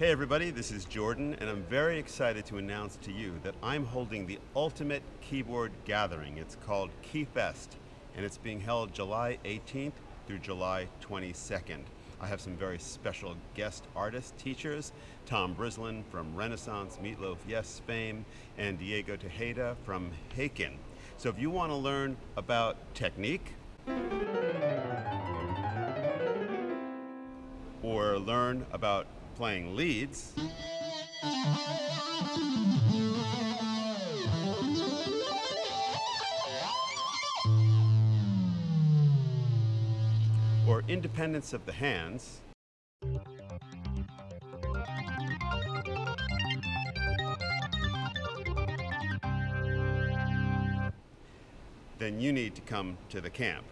Hey everybody, this is Jordan, and I'm very excited to announce to you that I'm holding the ultimate keyboard gathering. It's called KeyFest, and it's being held July 18th through July 22nd. I have some very special guest artist teachers, Tom Brislin from Renaissance Meatloaf Yes fame, and Diego Tejeida from Haken. So if you want to learn about technique, or learn about playing leads, or independence of the hands, then you need to come to the camp.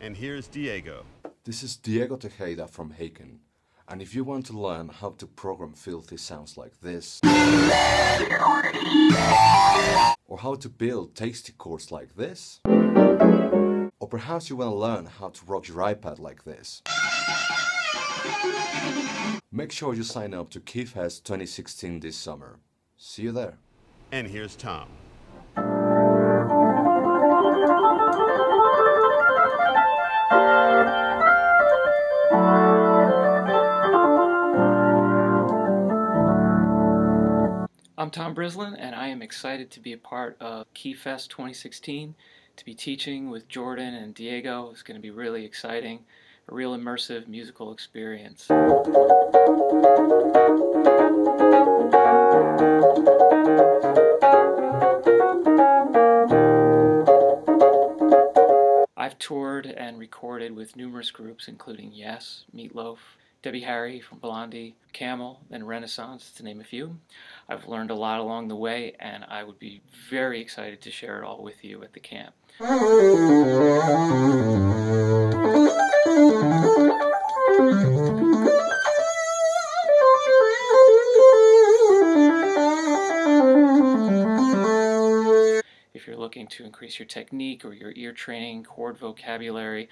And here's Diego. This is Diego Tejeida from Haken. And if you want to learn how to program filthy sounds like this, or how to build tasty chords like this, or perhaps you want to learn how to rock your iPad like this, make sure you sign up to KeyFest 2016 this summer. See you there. And here's Tom. I'm Tom Brislin, and I am excited to be a part of KeyFest 2016. To be teaching with Jordan and Diego is going to be really exciting, a real immersive musical experience. I've toured and recorded with numerous groups, including Yes, Meatloaf, Debbie Harry from Blondie, Camel, and Renaissance, to name a few. I've learned a lot along the way, and I would be very excited to share it all with you at the camp. If you're looking to increase your technique or your ear training, chord vocabulary,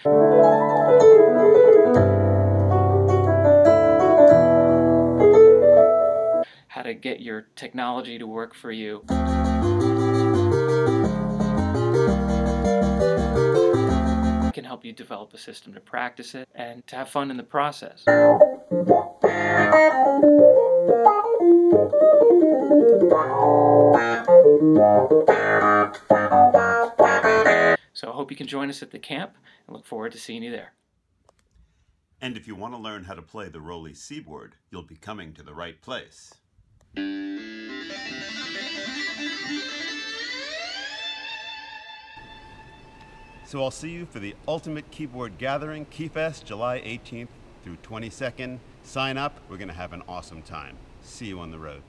get your technology to work for you. can help you develop a system to practice it and to have fun in the process. So I hope you can join us at the camp and look forward to seeing you there. And if you want to learn how to play the ROLI Seaboard, you'll be coming to the right place. So I'll see you for the Ultimate Keyboard Gathering, KeyFest, July 18th through 22nd. Sign up, we're going to have an awesome time. See you on the road.